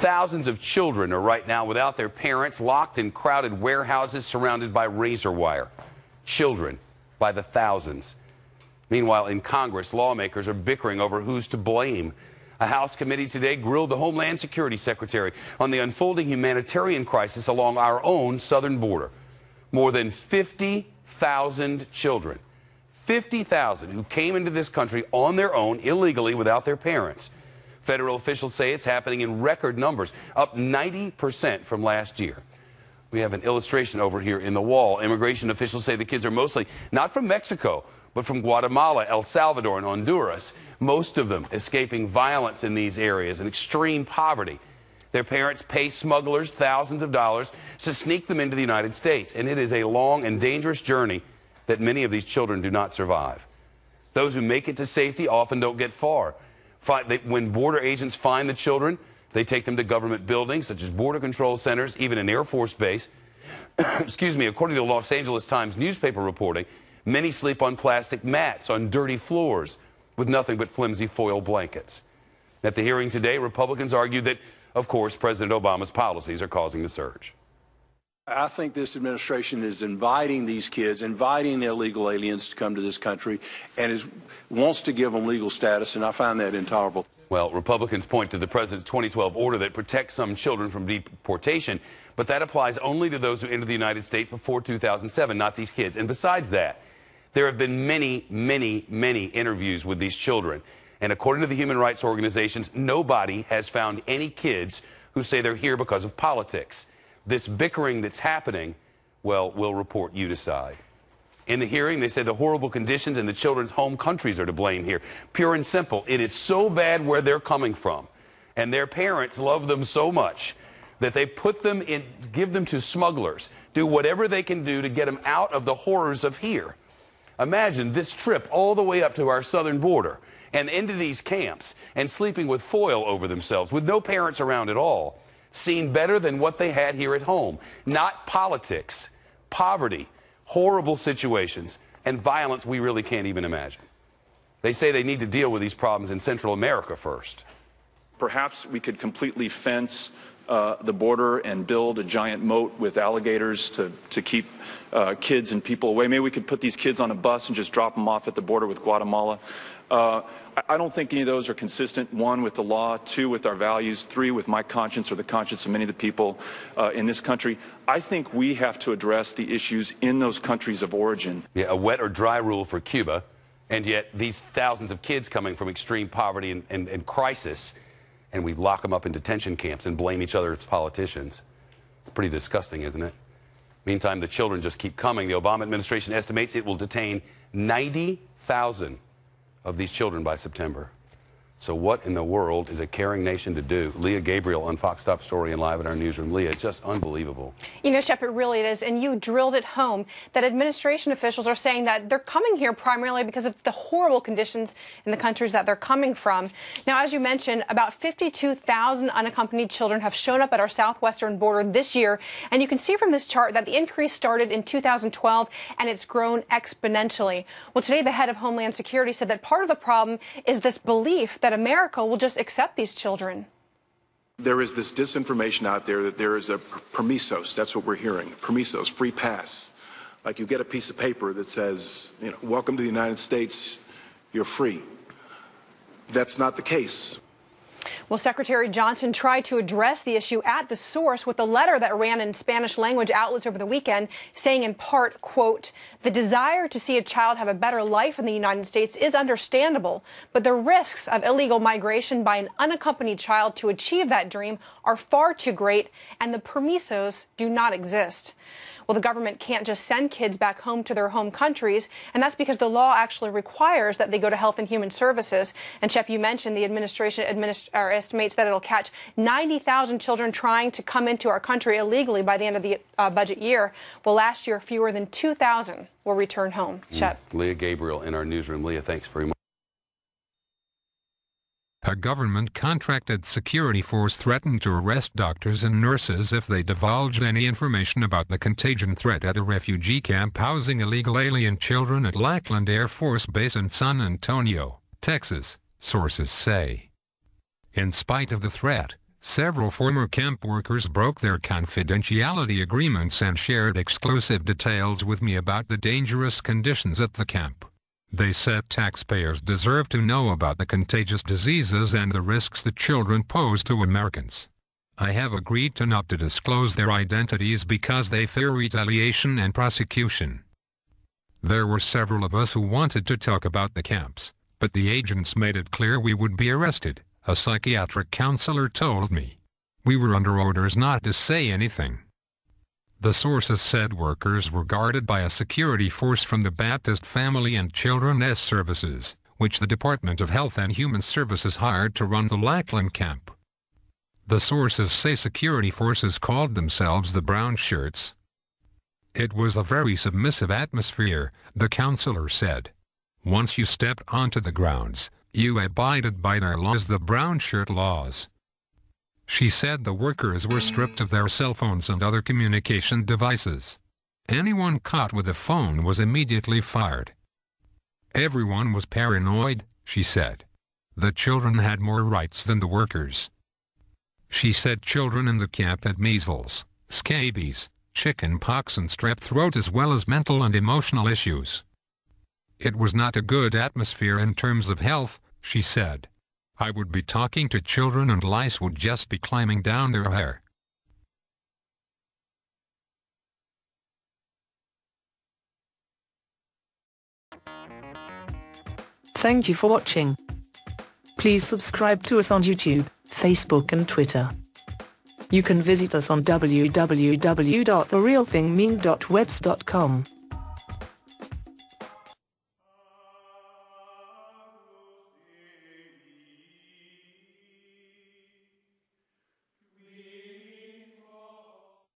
Thousands of children are right now without their parents, locked in crowded warehouses surrounded by razor wire. Children by the thousands. Meanwhile, in Congress, lawmakers are bickering over who's to blame. A House committee today grilled the Homeland Security Secretary on the unfolding humanitarian crisis along our own southern border. More than 50,000 children, 50,000 who came into this country on their own illegally without their parents. Federal officials say it's happening in record numbers, up 90% from last year. We have an illustration over here in the wall. Immigration officials say the kids are mostly not from Mexico, but from Guatemala, El Salvador, and Honduras. Most of them escaping violence in these areas and extreme poverty. Their parents pay smugglers thousands of dollars to sneak them into the United States, and it is a long and dangerous journey that many of these children do not survive. Those who make it to safety often don't get far. When border agents find the children, they take them to government buildings such as border control centers, even an Air Force base. Excuse me, according to the Los Angeles Times newspaper reporting, many sleep on plastic mats on dirty floors with nothing but flimsy foil blankets. At the hearing today, Republicans argued that, of course, President Obama's policies are causing the surge. I think this administration is inviting these kids, inviting illegal aliens to come to this country, and is, wants to give them legal status, and I find that intolerable. Well, Republicans point to the president's 2012 order that protects some children from deportation, but that applies only to those who entered the United States before 2007, not these kids. And besides that, there have been many, many, many interviews with these children. And according to the human rights organizations, nobody has found any kids who say they're here because of politics this bickering that's happening, well, we'll report you decide. In the hearing, they said the horrible conditions in the children's home countries are to blame here. Pure and simple. It is so bad where they're coming from. And their parents love them so much that they put them in, give them to smugglers, do whatever they can do to get them out of the horrors of here. Imagine this trip all the way up to our southern border and into these camps and sleeping with foil over themselves with no parents around at all seen better than what they had here at home. Not politics, poverty, horrible situations, and violence we really can't even imagine. They say they need to deal with these problems in Central America first. Perhaps we could completely fence uh, the border and build a giant moat with alligators to, to keep uh, kids and people away. Maybe we could put these kids on a bus and just drop them off at the border with Guatemala. Uh, I don't think any of those are consistent, one, with the law, two, with our values, three, with my conscience or the conscience of many of the people uh, in this country. I think we have to address the issues in those countries of origin. Yeah, a wet or dry rule for Cuba, and yet these thousands of kids coming from extreme poverty and, and, and crisis, and we lock them up in detention camps and blame each other as politicians. It's pretty disgusting, isn't it? Meantime, the children just keep coming. The Obama administration estimates it will detain 90,000 of these children by September. So what in the world is a caring nation to do? Lea Gabrielle on Fox Top Story and live in our newsroom. Leah, just unbelievable. You know, Shep, it really is. And you drilled it home that administration officials are saying that they're coming here primarily because of the horrible conditions in the countries that they're coming from. Now, as you mentioned, about 52,000 unaccompanied children have shown up at our southwestern border this year. And you can see from this chart that the increase started in 2012 and it's grown exponentially. Well, today, the head of Homeland Security said that part of the problem is this belief that that America will just accept these children. There is this disinformation out there that there is a permisos. That's what we're hearing. Permisos, free pass. Like you get a piece of paper that says, you know, welcome to the United States, you're free. That's not the case. Well, Secretary Johnson tried to address the issue at the source with a letter that ran in Spanish language outlets over the weekend, saying in part, quote, the desire to see a child have a better life in the United States is understandable, but the risks of illegal migration by an unaccompanied child to achieve that dream are far too great, and the permisos do not exist. Well, the government can't just send kids back home to their home countries, and that's because the law actually requires that they go to Health and Human Services. And Shep, you mentioned the administration administ- estimates that it'll catch 90,000 children trying to come into our country illegally by the end of the uh, budget year. Well, last year, fewer than 2,000 will return home. Mm. Lea Gabrielle in our newsroom. Leah, thanks very much. A government-contracted security force threatened to arrest doctors and nurses if they divulged any information about the contagion threat at a refugee camp housing illegal alien children at Lackland Air Force Base in San Antonio, Texas, sources say. In spite of the threat, Several former camp workers broke their confidentiality agreements and shared exclusive details with me about the dangerous conditions at the camp. They said taxpayers deserve to know about the contagious diseases and the risks the children pose to Americans. I have agreed to not to disclose their identities because they fear retaliation and prosecution. There were several of us who wanted to talk about the camps, but the agents made it clear we would be arrested, a psychiatric counselor told me. We were under orders not to say anything. The sources said workers were guarded by a security force from the Baptist Family and Children's Services, which the Department of Health and Human Services hired to run the Lackland camp. The sources say security forces called themselves the Brown Shirts. It was a very submissive atmosphere, the counselor said. Once you stepped onto the grounds, you abided by their laws the brown shirt laws. She said the workers were stripped of their cell phones and other communication devices. Anyone caught with a phone was immediately fired. Everyone was paranoid, she said. The children had more rights than the workers. She said children in the camp had measles, scabies, chicken pox and strep throat as well as mental and emotional issues. It was not a good atmosphere in terms of health, she said. I would be talking to children and lice would just be climbing down their hair. Thank you for watching. Please subscribe to us on YouTube. Facebook and Twitter. You can visit us on www.therealthingmeme.webs.com.